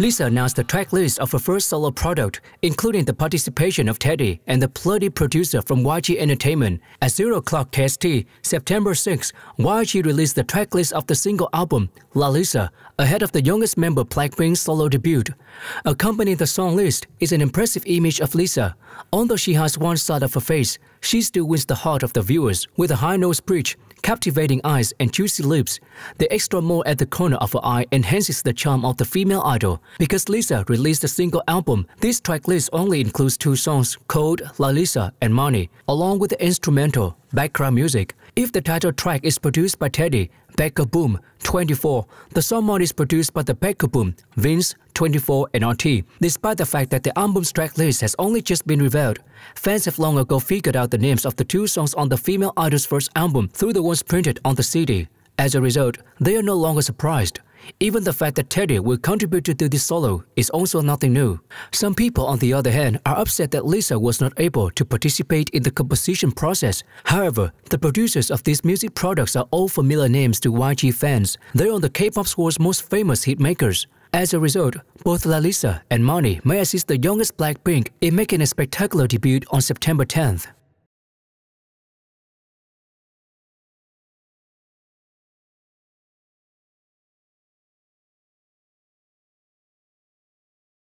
Lisa announced the track list of her first solo product, including the participation of Teddy and the Plurdy producer from YG Entertainment. At 0 o'clock KST, September 6, YG released the track list of the single album, Lalisa, ahead of the youngest member Blackpink's solo debut. Accompanying the song list is an impressive image of Lisa. Although she has one side of her face, she still wins the heart of the viewers with a high nose bridge captivating eyes and juicy lips. The extra mole at the corner of her eye enhances the charm of the female idol. Because Lisa released a single album, this track list only includes two songs called Lalisa and Money, along with the instrumental background music. If the title track is produced by Teddy, Bekuh BOOM, 24, the song is produced by the Bekuh BOOM, Vince, 24 and R.Tee. Despite the fact that the album's track list has only just been revealed, fans have long ago figured out the names of the two songs on the female idol's first album through the ones printed on the CD. As a result, they are no longer surprised. Even the fact that Teddy will contribute to this solo is also nothing new. Some people, on the other hand, are upset that Lisa was not able to participate in the composition process. However, the producers of these music products are all familiar names to YG fans. They are the K-pop world's most famous hitmakers. As a result, both Lalisa and Money may assist the youngest Blackpink in making a spectacular debut on September 10th.